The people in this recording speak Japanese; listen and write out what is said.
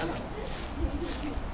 よろしく。